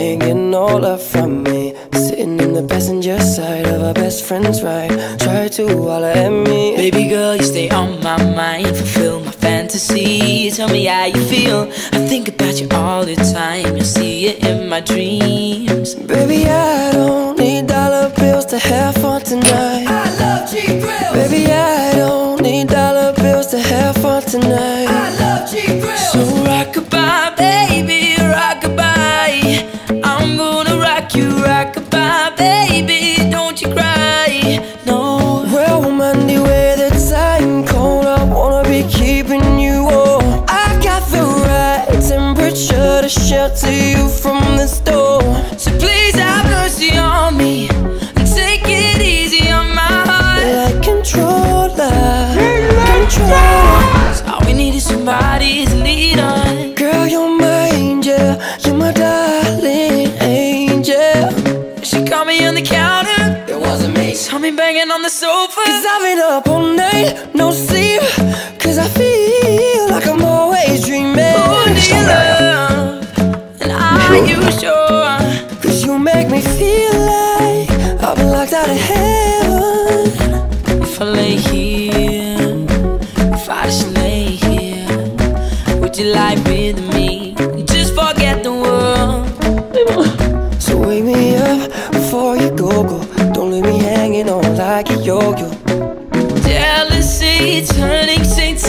Hanging all up from me. Sitting in the passenger side of our best friend's ride. Try to holler at me. Baby girl, you stay on my mind. Fulfill my fantasy Tell me how you feel. I think about you all the time. You see it in my dreams. Baby, I shelter you from the storm So please have mercy on me And take it easy on my heart. Like controller, controller All we need is somebody to lead on. Girl, you're my angel, you're my darling angel. She caught me on the counter. It wasn't me. Saw me banging on the sofa. Cause I've been up all night, no sleep You sure? Cause you make me feel like I've been locked out of heaven If I lay here If I just lay here Would you lie with me? Just forget the world So wake me up before you go, go Don't leave me hanging on like a yo-yo Jealousy turning saints